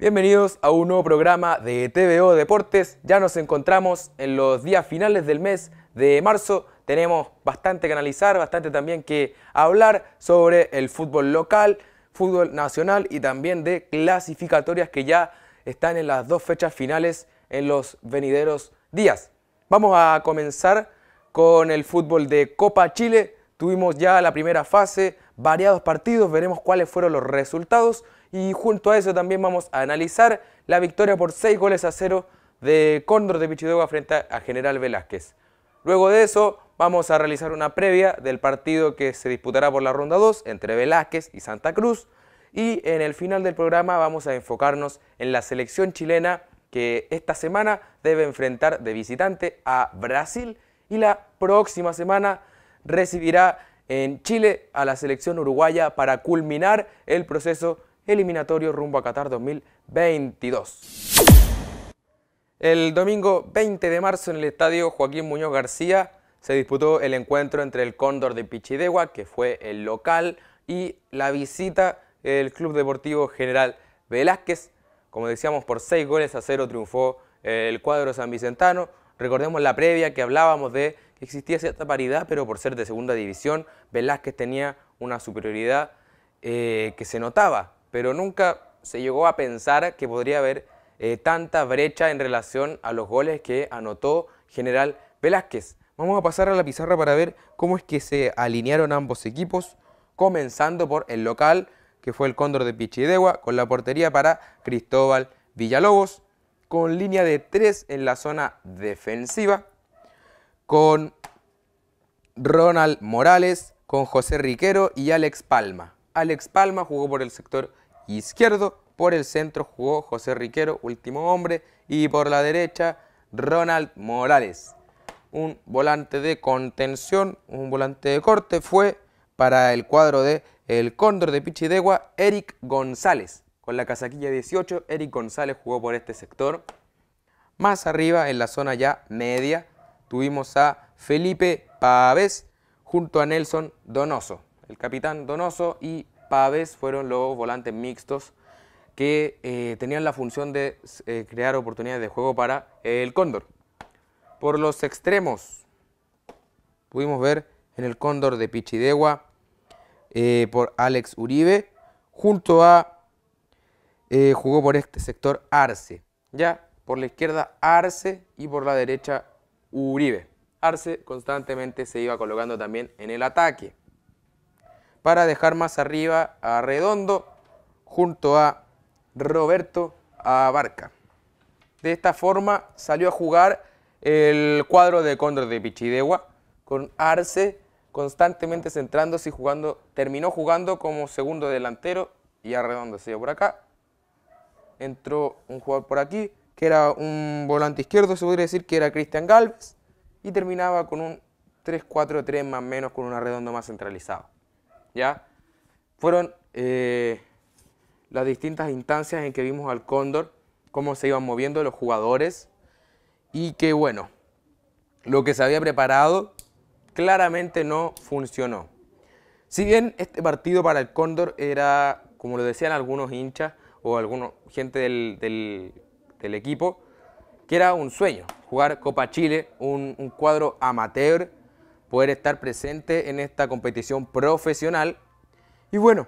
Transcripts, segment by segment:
Bienvenidos a un nuevo programa de TVO Deportes. Ya nos encontramos en los días finales del mes de marzo. Tenemos bastante que analizar, bastante también que hablar sobre el fútbol local, fútbol nacional y también de clasificatorias que ya están en las dos fechas finales en los venideros días. Vamos a comenzar con el fútbol de Copa Chile. Tuvimos ya la primera fase, variados partidos, veremos cuáles fueron los resultados y junto a eso también vamos a analizar la victoria por 6 goles a 0 de Cóndor de Pichidegua frente a General Velázquez. Luego de eso vamos a realizar una previa del partido que se disputará por la ronda 2 entre Velázquez y Santa Cruz y en el final del programa vamos a enfocarnos en la selección chilena que esta semana debe enfrentar de visitante a Brasil y la próxima semana recibirá en Chile a la selección uruguaya para culminar el proceso eliminatorio rumbo a Qatar 2022. El domingo 20 de marzo en el estadio Joaquín Muñoz García se disputó el encuentro entre el Cóndor de Pichidegua, que fue el local, y la visita del Club Deportivo General Velázquez. Como decíamos, por 6 goles a 0 triunfó el cuadro san vicentano. Recordemos la previa que hablábamos de que existía cierta paridad, pero por ser de segunda división, Velázquez tenía una superioridad eh, que se notaba pero nunca se llegó a pensar que podría haber eh, tanta brecha en relación a los goles que anotó General Velázquez. Vamos a pasar a la pizarra para ver cómo es que se alinearon ambos equipos, comenzando por el local, que fue el Cóndor de Pichidegua, con la portería para Cristóbal Villalobos, con línea de tres en la zona defensiva, con Ronald Morales, con José Riquero y Alex Palma. Alex Palma jugó por el sector izquierdo, por el centro jugó José Riquero, último hombre, y por la derecha Ronald Morales. Un volante de contención, un volante de corte fue para el cuadro de el Cóndor de Pichidegua, Eric González. Con la casaquilla 18, Eric González jugó por este sector. Más arriba, en la zona ya media, tuvimos a Felipe Pavés junto a Nelson Donoso el capitán Donoso y Pávez fueron los volantes mixtos que eh, tenían la función de eh, crear oportunidades de juego para el Cóndor. Por los extremos, pudimos ver en el Cóndor de Pichidegua eh, por Alex Uribe, junto a, jugó por este sector Arce, ya por la izquierda Arce y por la derecha Uribe. Arce constantemente se iba colocando también en el ataque para dejar más arriba a Redondo junto a Roberto Abarca. De esta forma salió a jugar el cuadro de Cóndor de Pichidegua con Arce constantemente centrándose y jugando, terminó jugando como segundo delantero y Arredondo se por acá. Entró un jugador por aquí que era un volante izquierdo, se podría decir que era Cristian Galvez y terminaba con un 3-4-3 más o menos con un Arredondo más centralizado. ¿Ya? Fueron eh, las distintas instancias en que vimos al Cóndor, cómo se iban moviendo los jugadores y que bueno, lo que se había preparado claramente no funcionó. Si bien este partido para el Cóndor era, como lo decían algunos hinchas o algunos gente del, del, equipo, que era un sueño, jugar Copa Chile, un, un cuadro amateur, poder estar presente en esta competición profesional. Y bueno,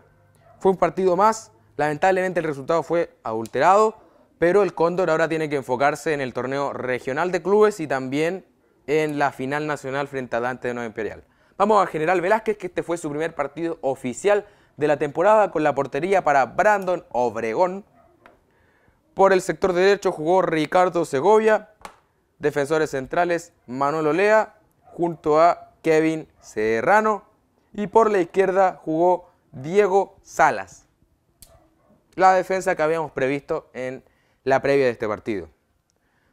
fue un partido más. Lamentablemente el resultado fue adulterado, pero el Cóndor ahora tiene que enfocarse en el torneo regional de clubes y también en la final nacional frente a Dante de Nueva Imperial. Vamos a General Velázquez, que este fue su primer partido oficial de la temporada con la portería para Brandon Obregón. Por el sector derecho jugó Ricardo Segovia, defensores centrales Manuel Olea, junto a Kevin Serrano y por la izquierda jugó Diego Salas. La defensa que habíamos previsto en la previa de este partido.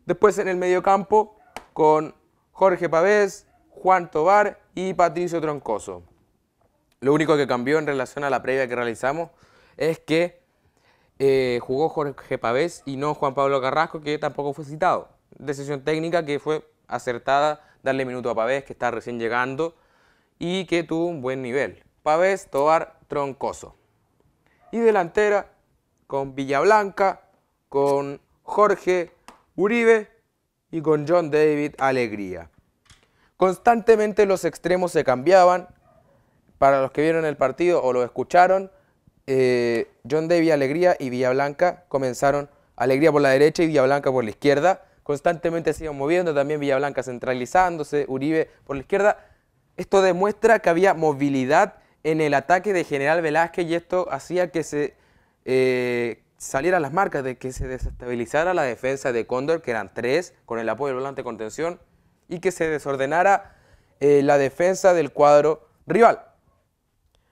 Después en el mediocampo con Jorge Pavés, Juan Tobar y Patricio Troncoso. Lo único que cambió en relación a la previa que realizamos es que eh, jugó Jorge Pavés y no Juan Pablo Carrasco, que tampoco fue citado. Decisión técnica que fue acertada darle minuto a Pavés, que está recién llegando y que tuvo un buen nivel. Pavés, Tobar, Troncoso. Y delantera con Villablanca, con Jorge Uribe y con John David Alegría. Constantemente los extremos se cambiaban. Para los que vieron el partido o lo escucharon, eh, John David Alegría y Villablanca comenzaron Alegría por la derecha y Villablanca por la izquierda. Constantemente se iban moviendo, también Villablanca centralizándose, Uribe por la izquierda. Esto demuestra que había movilidad en el ataque de General Velázquez y esto hacía que se eh, salieran las marcas, de que se desestabilizara la defensa de Cóndor, que eran tres, con el apoyo del volante contención, y que se desordenara eh, la defensa del cuadro rival.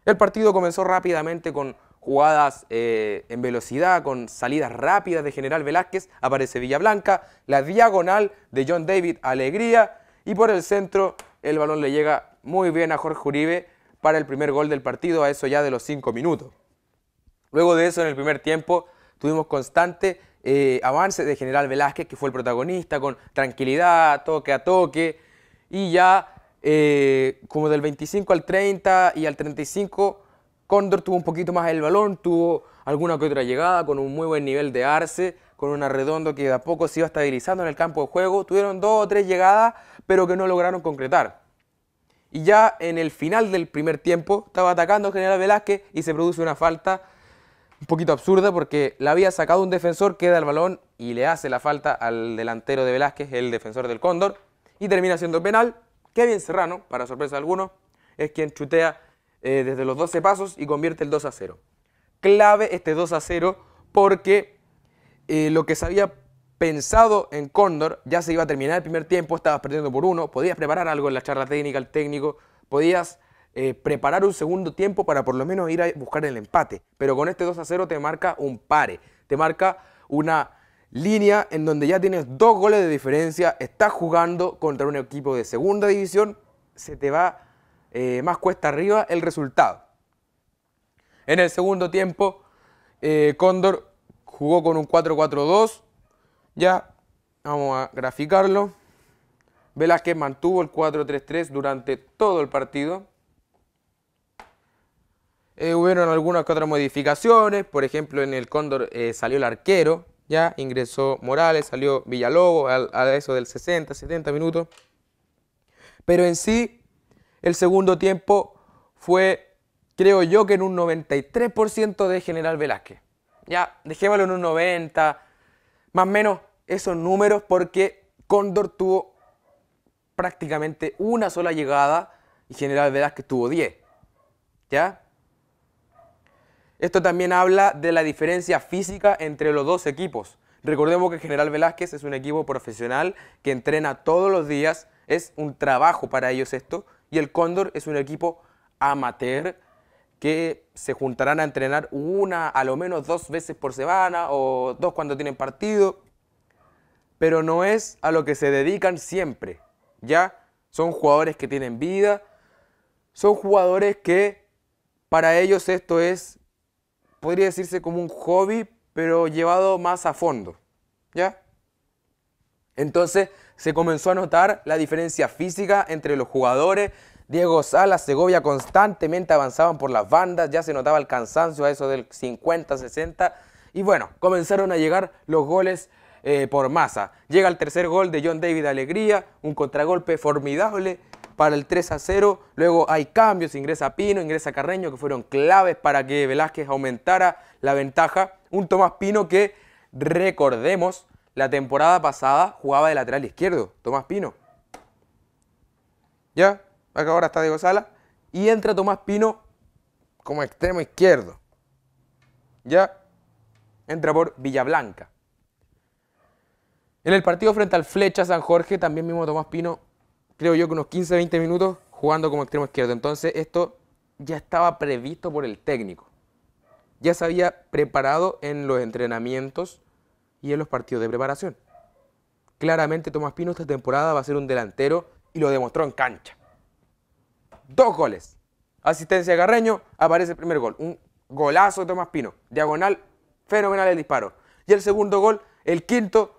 El partido comenzó rápidamente con jugadas eh, en velocidad, con salidas rápidas de General Velázquez, aparece Villablanca, la diagonal de John David Alegría, y por el centro el balón le llega muy bien a Jorge Uribe para el primer gol del partido, a eso ya de los cinco minutos. Luego de eso, en el primer tiempo, tuvimos constante eh, avance de General Velázquez, que fue el protagonista, con tranquilidad, toque a toque, y ya eh, como del 25 al 30 y al 35, Cóndor tuvo un poquito más el balón, tuvo alguna que otra llegada, con un muy buen nivel de arce, con un arredondo que a poco se iba estabilizando en el campo de juego, tuvieron dos o tres llegadas, pero que no lograron concretar. Y ya en el final del primer tiempo estaba atacando General Velázquez y se produce una falta un poquito absurda porque la había sacado un defensor, queda el balón y le hace la falta al delantero de Velázquez, el defensor del Cóndor, y termina siendo penal. Kevin Serrano, para sorpresa de algunos, es quien chutea eh, desde los 12 pasos y convierte el 2 a 0. Clave este 2 a 0 porque eh, lo que se había pensado en Cóndor ya se iba a terminar el primer tiempo, estabas perdiendo por uno, podías preparar algo en la charla técnica, el técnico, podías eh, preparar un segundo tiempo para por lo menos ir a buscar el empate. Pero con este 2 a 0 te marca un pare, te marca una línea en donde ya tienes dos goles de diferencia, estás jugando contra un equipo de segunda división, se te va eh, más cuesta arriba el resultado. En el segundo tiempo, eh, Cóndor jugó con un 4-4-2, ya vamos a graficarlo. Velázquez mantuvo el 4-3-3 durante todo el partido. Eh, hubieron algunas que otras modificaciones, por ejemplo en el Cóndor eh, salió el arquero, ya ingresó Morales, salió Villalobos a, eso del 60, 70 minutos. Pero en sí, el segundo tiempo fue, creo yo, que en un 93% de General Velázquez. Ya, dejémoslo en un 90, más o menos esos números, porque Cóndor tuvo prácticamente una sola llegada y General Velázquez tuvo 10. ¿Ya? Esto también habla de la diferencia física entre los dos equipos. Recordemos que General Velázquez es un equipo profesional que entrena todos los días, es un trabajo para ellos esto, y el Cóndor es un equipo amateur que se juntarán a entrenar una, a lo menos dos veces por semana o dos cuando tienen partido, pero no es a lo que se dedican siempre, ¿ya? Son jugadores que tienen vida, son jugadores que para ellos esto es podría decirse como un hobby, pero llevado más a fondo. ¿Ya? Entonces se comenzó a notar la diferencia física entre los jugadores. Diego Salas, Segovia constantemente avanzaban por las bandas, ya se notaba el cansancio a eso del 50, 60. Y bueno, comenzaron a llegar los goles eh, por masa. Llega el tercer gol de John David Alegría, un contragolpe formidable para el 3 a 0. Luego hay cambios, ingresa Pino, ingresa Carreño, que fueron claves para que Velázquez aumentara la ventaja. Un Tomás Pino que, recordemos, la temporada pasada jugaba de lateral izquierdo. Tomás Pino. ¿Ya? Acá ahora está Diego Sala. Y entra Tomás Pino como extremo izquierdo. ¿Ya? Entra por Villablanca. En el partido frente al Flecha San Jorge, también mismo Tomás Pino creo yo que unos 15, 20 minutos jugando como extremo izquierdo. Entonces esto ya estaba previsto por el técnico. Ya se había preparado en los entrenamientos y en los partidos de preparación. Claramente Tomás Pino esta temporada va a ser un delantero y lo demostró en cancha. Dos goles. Asistencia de Carreño, aparece el primer gol. Un golazo de Tomás Pino. Diagonal, fenomenal el disparo. Y el segundo gol, el quinto,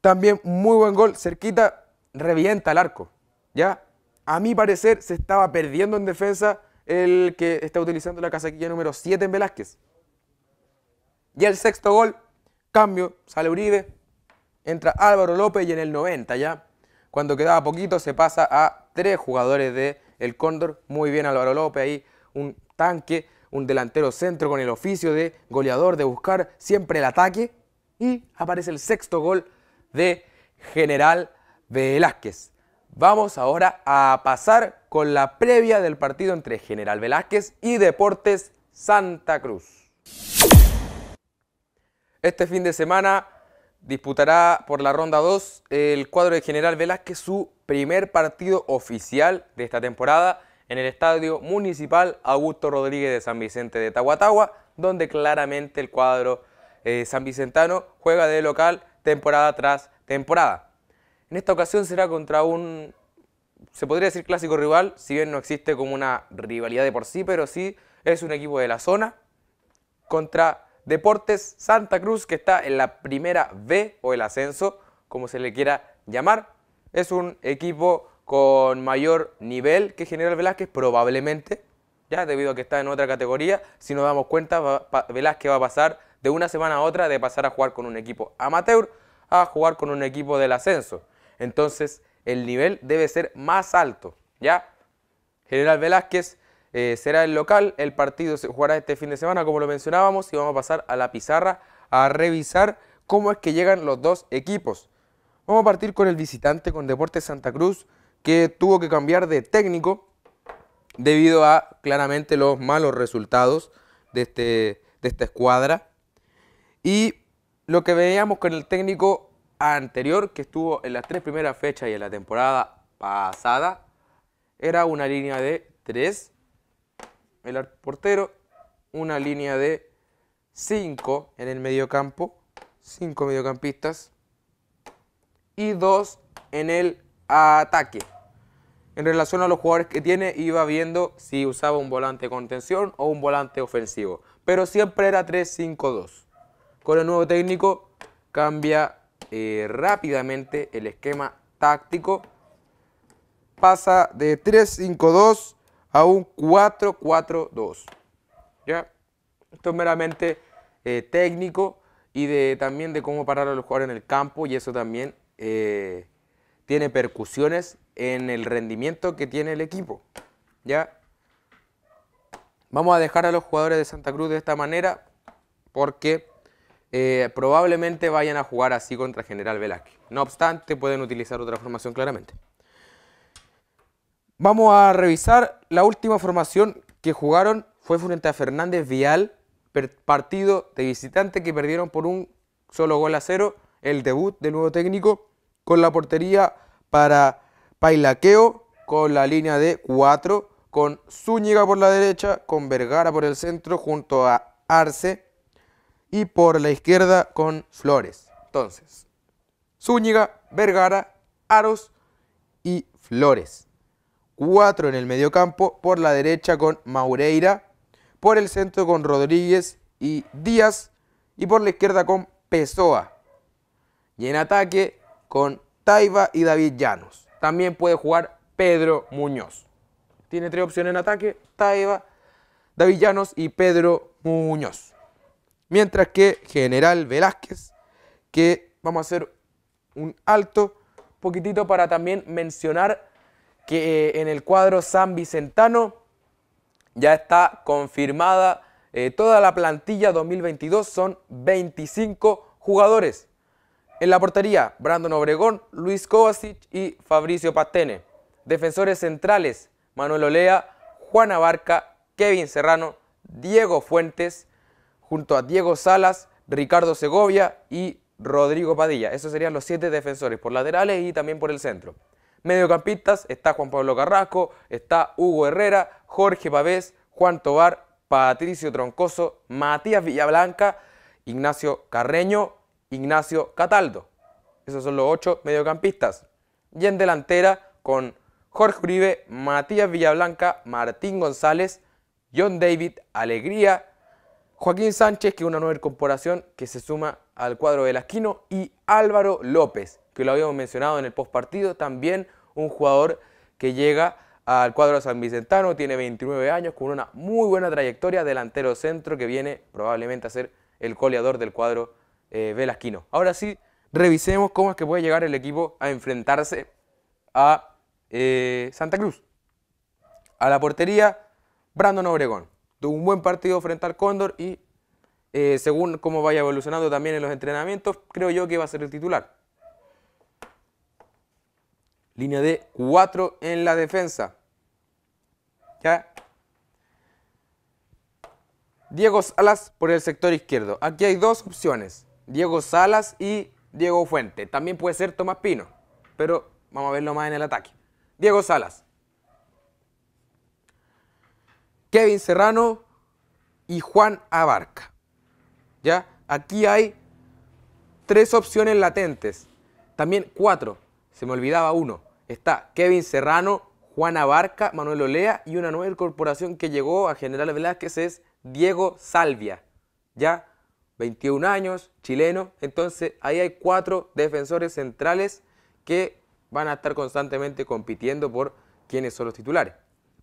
también muy buen gol, cerquita, revienta el arco. ¿Ya? A mi parecer se estaba perdiendo en defensa el que está utilizando la casaquilla número 7 en Velázquez. Y el sexto gol, Cambio, sale Uribe, entra Álvaro López y en el 90 ya, cuando quedaba poquito, se pasa a tres jugadores de El Cóndor. Muy bien Álvaro López ahí, un tanque, un delantero centro con el oficio de goleador, de buscar siempre el ataque. Y aparece el sexto gol de General Velázquez. Vamos ahora a pasar con la previa del partido entre General Velázquez y Deportes Santa Cruz. Este fin de semana disputará por la ronda 2 el cuadro de General Velázquez su primer partido oficial de esta temporada en el Estadio Municipal Augusto Rodríguez de San Vicente de Tahuatahua, donde claramente el cuadro eh, san vicentano juega de local temporada tras temporada. En esta ocasión será contra un, se podría decir clásico rival, si bien no existe como una rivalidad de por sí, pero sí es un equipo de la zona contra Deportes Santa Cruz, que está en la primera B o el ascenso, como se le quiera llamar. Es un equipo con mayor nivel que General Velázquez, probablemente, ya debido a que está en otra categoría. Si nos damos cuenta, Velázquez va a pasar de una semana a otra de pasar a jugar con un equipo amateur a jugar con un equipo del ascenso. Entonces, el nivel debe ser más alto, ¿ya? General Velázquez eh, será el local, el partido se jugará este fin de semana, como lo mencionábamos, y vamos a pasar a la pizarra a revisar cómo es que llegan los dos equipos. Vamos a partir con el visitante, con Deportes Santa Cruz, que tuvo que cambiar de técnico debido a claramente los malos resultados de, este, de esta escuadra. Y lo que veíamos con el técnico anterior, que estuvo en las tres primeras fechas y en la temporada pasada, era una línea de tres el portero, una línea de 5 en el mediocampo, 5 mediocampistas y 2 en el ataque. En relación a los jugadores que tiene, iba viendo si usaba un volante contención o un volante ofensivo, pero siempre era 3-5-2. Con el nuevo técnico cambia eh, rápidamente el esquema táctico, pasa de 3-5-2 a un 4-4-2. ¿Ya? Esto es meramente eh, técnico y de, también de cómo parar a los jugadores en el campo y eso también eh, tiene percusiones en el rendimiento que tiene el equipo. ¿Ya? Vamos a dejar a los jugadores de Santa Cruz de esta manera porque eh, probablemente vayan a jugar así contra General Velázquez. No obstante, pueden utilizar otra formación claramente. Vamos a revisar la última formación que jugaron. Fue frente a Fernández Vial, partido de visitante que perdieron por un solo gol a cero. El debut del nuevo técnico con la portería para Pailaqueo, con la línea de 4, con Zúñiga por la derecha, con Vergara por el centro, junto a Arce, y por la izquierda con Flores. Entonces, Zúñiga, Vergara, Aros y Flores. 4 en el mediocampo, por la derecha con Maureira, por el centro con Rodríguez y Díaz y por la izquierda con Pessoa. Y en ataque con Taiba y David Llanos. También puede jugar Pedro Muñoz. Tiene tres opciones en ataque, Taiba, David Llanos y Pedro Muñoz. Mientras que General Velázquez, que vamos a hacer un alto poquitito para también mencionar que eh, en el cuadro San Vicentano ya está confirmada eh, toda la plantilla 2022, son 25 jugadores. En la portería, Brandon Obregón, Luis Kovacic y Fabricio Patene. Defensores centrales, Manuel Olea, Juan Abarca, Kevin Serrano, Diego Fuentes, junto a Diego Salas, Ricardo Segovia y Rodrigo Padilla. Esos serían los siete defensores por laterales y también por el centro. Mediocampistas está Juan Pablo Carrasco, está Hugo Herrera, Jorge Pavés, Juan Tobar, Patricio Troncoso, Matías Villablanca, Ignacio Carreño, Ignacio Cataldo. Esos son los ocho mediocampistas. Y en delantera con Jorge Uribe, Matías Villablanca, Martín González, John David, Alegría, Joaquín Sánchez, que es una nueva incorporación que se suma al cuadro de Lasquino, y Álvaro López, que lo habíamos mencionado en el postpartido, también un jugador que llega al cuadro San Vicentano, tiene 29 años, con una muy buena trayectoria, delantero centro que viene probablemente a ser el coleador del cuadro eh, Velasquino. Ahora sí, revisemos cómo es que puede llegar el equipo a enfrentarse a eh, Santa Cruz. A la portería, Brandon Obregón. Tuvo un buen partido frente al Cóndor y eh, según cómo vaya evolucionando también en los entrenamientos, creo yo que va a ser el titular. Línea de 4 en la defensa. ¿Ya? Diego Salas por el sector izquierdo. Aquí hay dos opciones. Diego Salas y Diego Fuente. También puede ser Tomás Pino. Pero vamos a verlo más en el ataque. Diego Salas. Kevin Serrano y Juan Abarca. ¿Ya? Aquí hay tres opciones latentes. También cuatro. Se me olvidaba uno. Está Kevin Serrano, Juan Abarca, Manuel Olea y una nueva incorporación que llegó a General Velázquez es Diego Salvia, ya 21 años, chileno. Entonces ahí hay cuatro defensores centrales que van a estar constantemente compitiendo por quiénes son los titulares.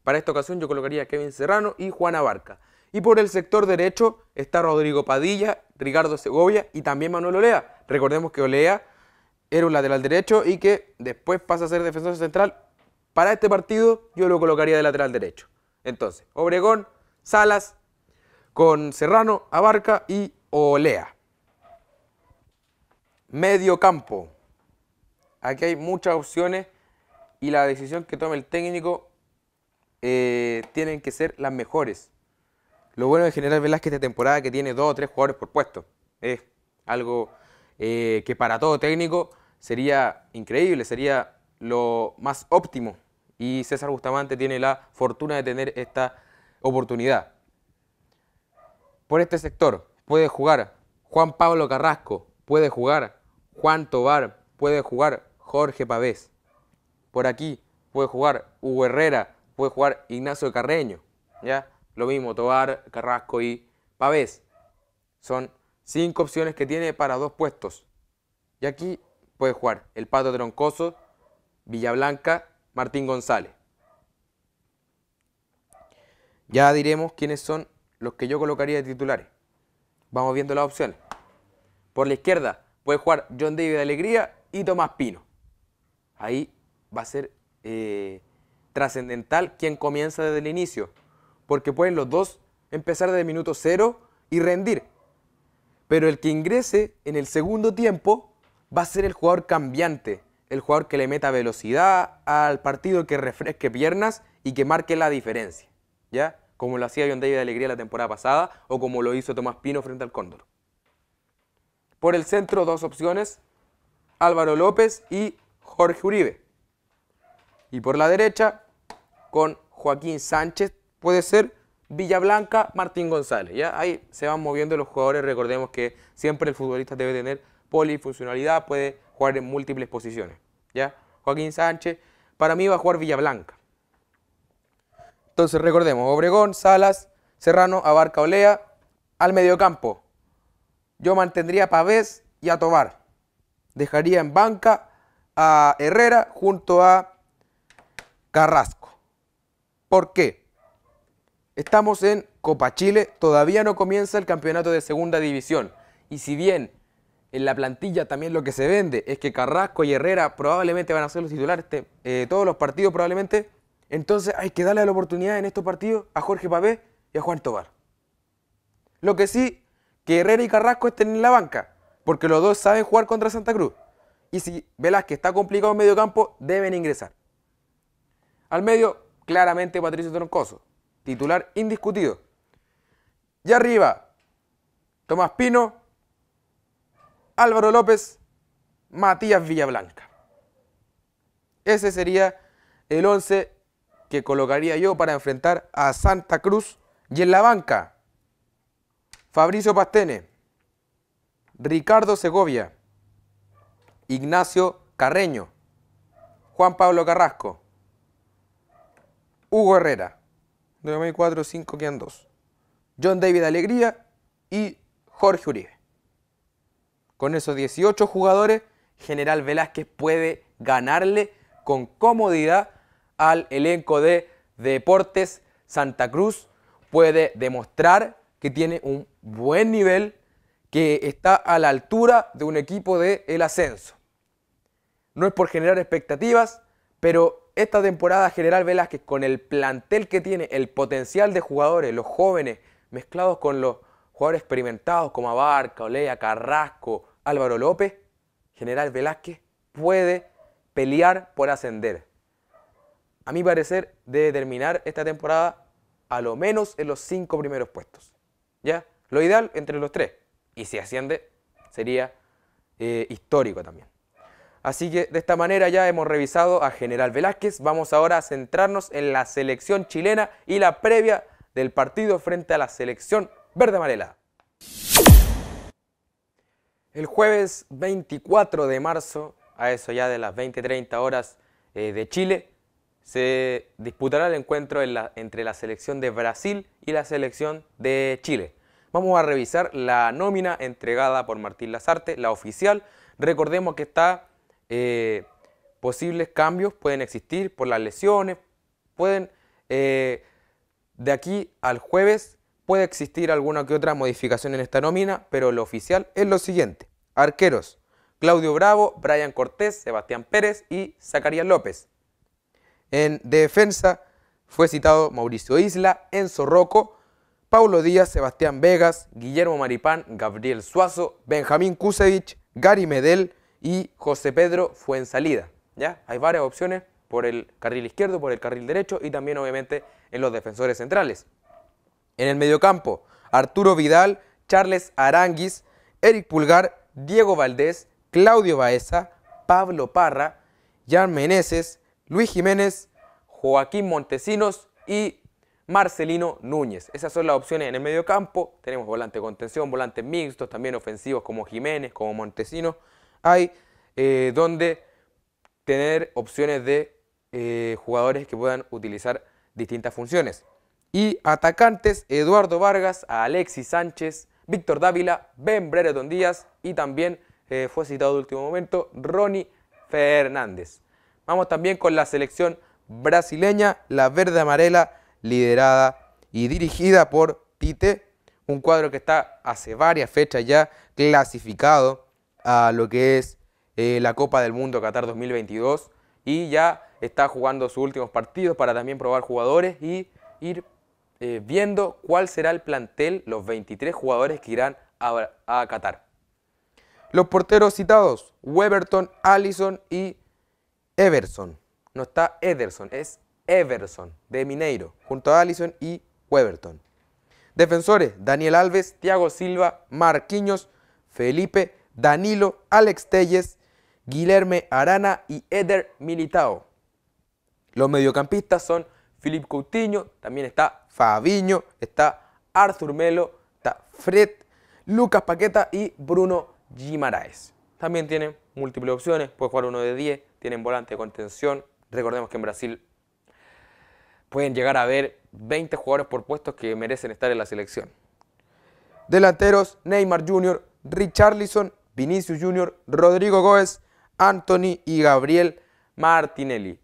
Para esta ocasión yo colocaría a Kevin Serrano y Juan Abarca. Y por el sector derecho está Rodrigo Padilla, Ricardo Segovia y también Manuel Olea. Recordemos que Olea era un lateral derecho y que después pasa a ser defensor central. Para este partido yo lo colocaría de lateral derecho. Entonces, Obregón, Salas, con Serrano, Abarca y Olea. Medio campo. Aquí hay muchas opciones y la decisión que tome el técnico eh, tienen que ser las mejores. Lo bueno de General Velázquez de temporada que tiene dos o tres jugadores por puesto. Es algo eh, que para todo técnico sería increíble, sería lo más óptimo. Y César Bustamante tiene la fortuna de tener esta oportunidad por este sector puede jugar Juan Pablo Carrasco, puede jugar Juan Tobar, puede jugar Jorge Pavés. Por aquí puede jugar Hugo Herrera, puede jugar Ignacio Carreño. ¿ya? Lo mismo, Tobar, Carrasco y Pavés. Son cinco opciones que tiene para dos puestos. Y aquí puede jugar el Pato Troncoso, Villablanca, Martín González. Ya diremos quiénes son los que yo colocaría de titulares. Vamos viendo las opciones. Por la izquierda puede jugar John David Alegría y Tomás Pino. Ahí va a ser eh, trascendental quien comienza desde el inicio. Porque pueden los dos empezar desde el minuto cero y rendir. Pero el que ingrese en el segundo tiempo va a ser el jugador cambiante. El jugador que le meta velocidad al partido, que refresque piernas y que marque la diferencia. ¿Ya? como lo hacía John David de Alegría la temporada pasada o como lo hizo Tomás Pino frente al Cóndor. Por el centro, dos opciones, Álvaro López y Jorge Uribe. Y por la derecha, con Joaquín Sánchez, puede ser Villablanca, Martín González. ¿ya? Ahí se van moviendo los jugadores, recordemos que siempre el futbolista debe tener polifuncionalidad, puede jugar en múltiples posiciones. ¿ya? Joaquín Sánchez, para mí va a jugar Villablanca. Entonces recordemos, Obregón, Salas, Serrano, Abarca, Olea, al mediocampo. Yo mantendría a Pavés y a Tobar. Dejaría en banca a Herrera junto a Carrasco. ¿Por qué? Estamos en Copa Chile, todavía no comienza el campeonato de segunda división. Y si bien en la plantilla también lo que se vende es que Carrasco y Herrera probablemente van a ser los titulares, eh, todos los partidos probablemente, entonces hay que darle la oportunidad en estos partidos a Jorge Pabé y a Juan Tobar. Lo que sí, que Herrera y Carrasco estén en la banca, porque los dos saben jugar contra Santa Cruz. Y si Velázquez está complicado en medio campo, deben ingresar. Al medio, claramente Patricio Troncoso, titular indiscutido. Y arriba, Tomás Pino, Álvaro López, Matías Villablanca. Ese sería el 11 que colocaría yo para enfrentar a Santa Cruz y en la banca Fabricio Pastene, Ricardo Segovia, Ignacio Carreño, Juan Pablo Carrasco, Hugo Herrera, 4, 5 quedan 2, John David Alegría y Jorge Uribe. Con esos 18 jugadores, General Velázquez puede ganarle con comodidad al elenco de Deportes Santa Cruz puede demostrar que tiene un buen nivel, que está a la altura de un equipo de el ascenso. No es por generar expectativas, pero esta temporada General Velázquez, con el plantel que tiene, el potencial de jugadores, los jóvenes, mezclados con los jugadores experimentados como Abarca, Olea, Carrasco, Álvaro López, General Velázquez puede pelear por ascender. A mi parecer, debe terminar esta temporada a lo menos en los cinco primeros puestos. ¿Ya? Lo ideal entre los tres. Y si asciende, sería eh, histórico también. Así que de esta manera ya hemos revisado a General Velázquez. Vamos ahora a centrarnos en la selección chilena y la previa del partido frente a la selección verde amarela. El jueves 24 de marzo, a eso ya de las 20-30 horas eh, de Chile, se disputará el encuentro entre la selección de Brasil y la selección de Chile. Vamos a revisar la nómina entregada por Martín Lazarte, la oficial. Recordemos que está eh, posibles cambios, pueden existir por las lesiones, pueden eh, de aquí al jueves puede existir alguna que otra modificación en esta nómina, pero lo oficial es lo siguiente. Arqueros, Claudio Bravo, Brian Cortés, Sebastián Pérez y Zacarías López. En defensa fue citado Mauricio Isla, Enzo Rocco, Paulo Díaz, Sebastián Vegas, Guillermo Maripán, Gabriel Suazo, Benjamín Kusevich, Gary Medel y José Pedro Fuensalida. ¿ya? Hay varias opciones por el carril izquierdo, por el carril derecho y también obviamente en los defensores centrales. En el mediocampo, Arturo Vidal, Charles Aranguis, Eric Pulgar, Diego Valdés, Claudio Baeza, Pablo Parra, Jan Meneses, Luis Jiménez, Joaquín Montesinos y Marcelino Núñez. Esas son las opciones en el medio campo. Tenemos volante contención, volantes mixtos, también ofensivos como Jiménez, como Montesinos. Hay eh, donde tener opciones de eh, jugadores que puedan utilizar distintas funciones. Y atacantes, Eduardo Vargas, Alexis Sánchez, Víctor Dávila, Ben Brereton Díaz y también eh, fue citado de último momento Ronnie Fernández. Vamos también con la selección brasileña, la verde amarela, liderada y dirigida por Tite, un cuadro que está hace varias fechas ya clasificado a lo que es eh, la Copa del Mundo Qatar 2022 y ya está jugando sus últimos partidos para también probar jugadores y ir eh, viendo cuál será el plantel, los 23 jugadores que irán a, a Qatar. Los porteros citados, Weberton, Allison y Everson. No está Ederson, es Everson de Mineiro, junto a Allison y Weberton. Defensores, Daniel Alves, Thiago Silva, Marquinhos, Felipe, Danilo, Alex Telles, Guilherme Arana y Eder Militao. Los mediocampistas son Filipe Coutinho, también está Fabiño, está Arthur Melo, está Fred, Lucas Paqueta y Bruno Gimaraes. También tienen múltiples opciones, puede jugar uno de 10, tienen volante de contención. Recordemos que en Brasil pueden llegar a haber 20 jugadores por puestos que merecen estar en la selección. Delanteros, Neymar Jr., Richarlison, Vinicius Jr., Rodrigo Góez, Anthony y Gabriel Martinelli.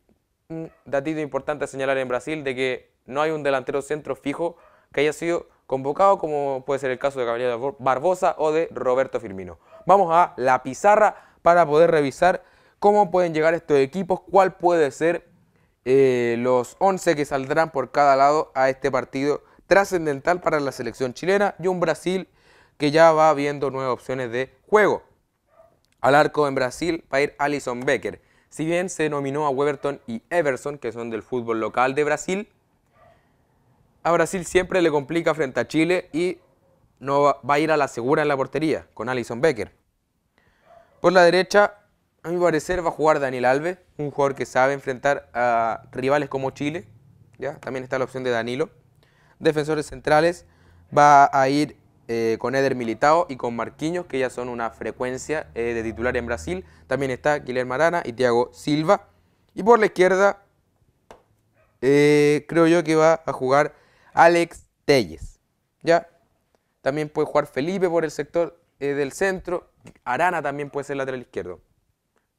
Un datito importante a señalar en Brasil de que no hay un delantero centro fijo que haya sido convocado, como puede ser el caso de Gabriel Barbosa o de Roberto Firmino. Vamos a la pizarra para poder revisar cómo pueden llegar estos equipos, cuál puede ser eh, los 11 que saldrán por cada lado a este partido trascendental para la selección chilena y un Brasil que ya va viendo nuevas opciones de juego. Al arco en Brasil va a ir Alison Becker. Si bien se nominó a Weberton y Everson, que son del fútbol local de Brasil, a Brasil siempre le complica frente a Chile y no va, a ir a la segura en la portería con Alison Becker. Por la derecha a mi parecer va a jugar Daniel Alves, un jugador que sabe enfrentar a rivales como Chile. ¿ya? También está la opción de Danilo. Defensores centrales va a ir eh, con Eder Militao y con Marquinhos, que ya son una frecuencia eh, de titular en Brasil. También está Guilherme Arana y Thiago Silva. Y por la izquierda eh, creo yo que va a jugar Alex Telles. ¿ya? También puede jugar Felipe por el sector del centro. Arana también puede ser lateral izquierdo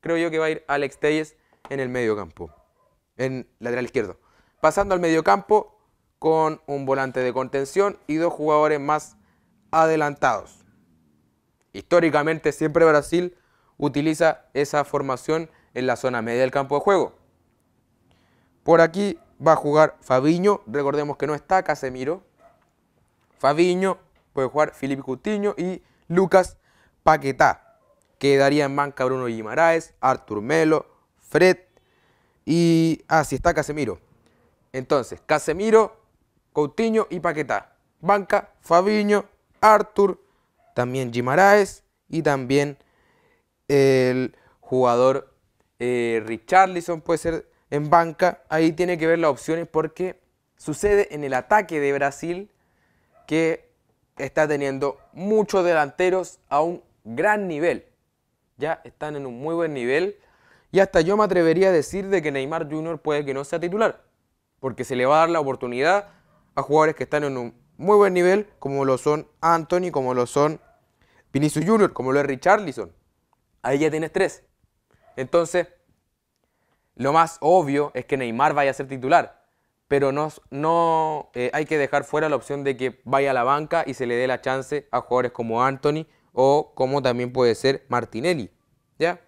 creo yo que va a ir Alex Telles en el medio campo, en lateral izquierdo. Pasando al medio campo con un volante de contención y dos jugadores más adelantados. históricamente siempre Brasil utiliza esa formación en la zona media del campo de juego. Por aquí va a jugar Fabiño, recordemos que no está Casemiro. Fabiño, puede jugar Felipe Coutinho y Lucas Paquetá. Quedaría en banca Bruno Guimaraes, Artur Melo, Fred y... Ah, sí está Casemiro. Entonces, Casemiro, Coutinho y Paquetá. Banca, Fabiño, Artur, también Guimaraes y también el jugador eh, Richarlison puede ser en banca. Ahí tiene que ver las opciones porque sucede en el ataque de Brasil que está teniendo muchos delanteros a un gran nivel. Ya están en un muy buen nivel. Y hasta yo me atrevería a decir de que Neymar Jr. puede que no sea titular. Porque se le va a dar la oportunidad a jugadores que están en un muy buen nivel, como lo son Anthony, como lo son Vinicius Jr., como lo es Richarlison. Ahí ya tienes tres. Entonces, lo más obvio es que Neymar vaya a ser titular, pero no, no eh, hay que dejar fuera la opción de que vaya a la banca y se le dé la chance a jugadores como Anthony o como también puede ser Martinelli. ¿Ya?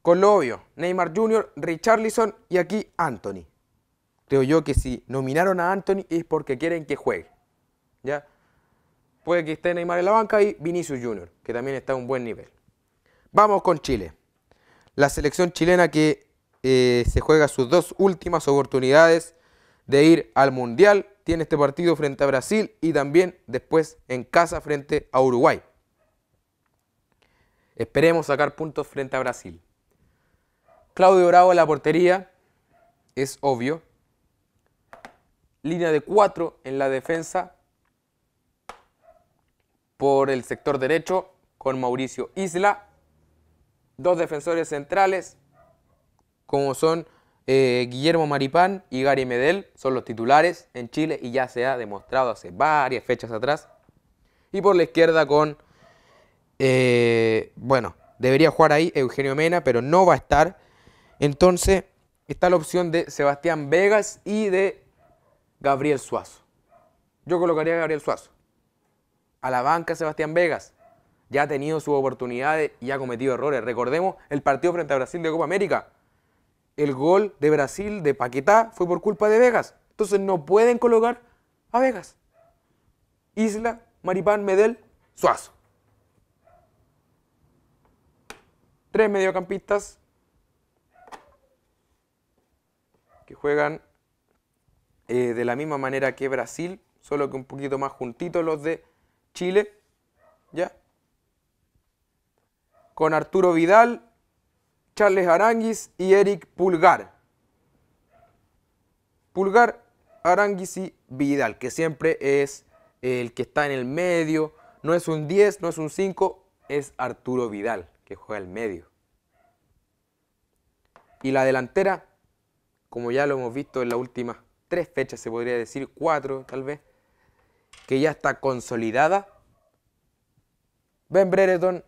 Con lo obvio, Neymar Jr., Richarlison y aquí Anthony. Creo yo que si nominaron a Anthony es porque quieren que juegue. ¿Ya? Puede que esté Neymar en la banca y Vinicius Jr., que también está a un buen nivel. Vamos con Chile la selección chilena que eh, se juega sus dos últimas oportunidades de ir al Mundial. Tiene este partido frente a Brasil y también después en casa frente a Uruguay. Esperemos sacar puntos frente a Brasil. Claudio Bravo en la portería, es obvio. Línea de cuatro en la defensa por el sector derecho con Mauricio Isla dos defensores centrales, como son eh, Guillermo Maripán y Gary Medel, son los titulares en Chile y ya se ha demostrado hace varias fechas atrás. Y por la izquierda con, eh, bueno, debería jugar ahí Eugenio Mena, pero no va a estar. Entonces está la opción de Sebastián Vegas y de Gabriel Suazo. Yo colocaría a Gabriel Suazo. A la banca Sebastián Vegas ya ha tenido sus oportunidades y ha cometido errores. Recordemos el partido frente a Brasil de Copa América. El gol de Brasil de Paquetá fue por culpa de Vegas. Entonces no pueden colocar a Vegas. Isla, Maripán, Medel, Suazo. Tres mediocampistas que juegan eh, de la misma manera que Brasil, solo que un poquito más juntitos los de Chile. ¿Ya? Con Arturo Vidal, Charles Aranguis y Eric Pulgar. Pulgar, Aranguis y Vidal, que siempre es el que está en el medio. No es un 10, no es un 5, es Arturo Vidal, que juega el medio. Y la delantera, como ya lo hemos visto en las últimas tres fechas, se podría decir cuatro tal vez, que ya está consolidada. Ben Brereton,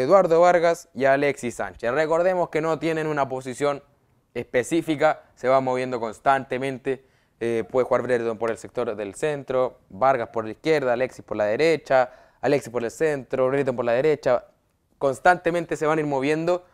Eduardo Vargas y Alexis Sánchez. Recordemos que no tienen una posición específica, se va moviendo constantemente. Eh, puede jugar Brereton por el sector del centro, Vargas por la izquierda, Alexis por la derecha, Alexis por el centro, Brereton por la derecha. Constantemente se van a ir moviendo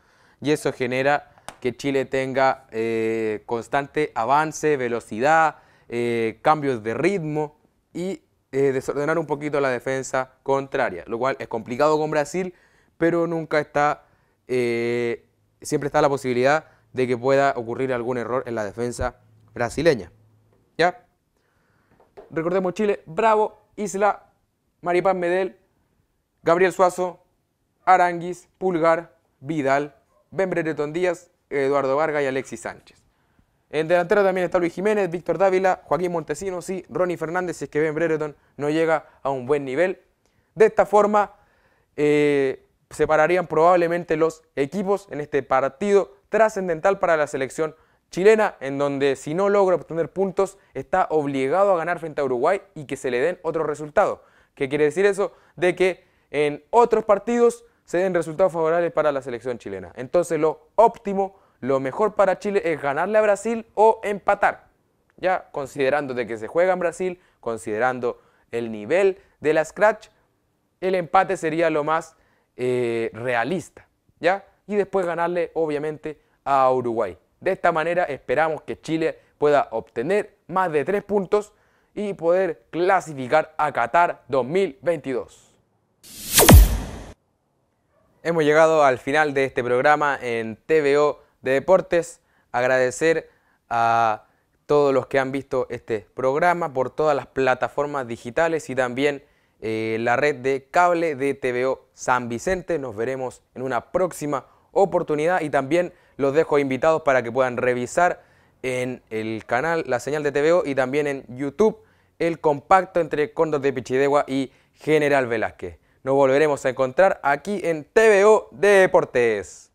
y eso genera que Chile tenga eh, constante avance, velocidad, eh, cambios de ritmo y desordenar un poquito la defensa contraria, lo cual es complicado con Brasil pero nunca está, eh, siempre está la posibilidad de que pueda ocurrir algún error en la defensa brasileña. ¿Ya? Recordemos Chile, Bravo, Isla, Maripán Medel, Gabriel Suazo, Aranguis, Pulgar, Vidal, Ben Brereton Díaz, Eduardo Vargas y Alexis Sánchez. En delantera también está Luis Jiménez, Víctor Dávila, Joaquín Montesinos y Ronnie Fernández si es que Ben Brereton no llega a un buen nivel. De esta forma, eh, separarían probablemente los equipos en este partido trascendental para la selección chilena, en donde si no logra obtener puntos está obligado a ganar frente a Uruguay y que se le den otros resultados. ¿Qué quiere decir eso? De que en otros partidos se den resultados favorables para la selección chilena. Entonces lo óptimo, lo mejor para Chile es ganarle a Brasil o empatar. Ya considerando de que se juega en Brasil, considerando el nivel de la Scratch, el empate sería lo más eh, realista, ¿ya? Y después ganarle, obviamente, a Uruguay. De esta manera esperamos que Chile pueda obtener más de tres puntos y poder clasificar a Qatar 2022. Hemos llegado al final de este programa en TVO de Deportes. Agradecer a todos los que han visto este programa por todas las plataformas digitales y también eh, la red de cable de TVO San Vicente. Nos veremos en una próxima oportunidad y también los dejo invitados para que puedan revisar en el canal La Señal de TVO y también en YouTube el compacto entre Cóndor de Pichidegua y General Velázquez. Nos volveremos a encontrar aquí en TVO Deportes.